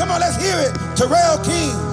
Come on, let's hear it. Terrell King.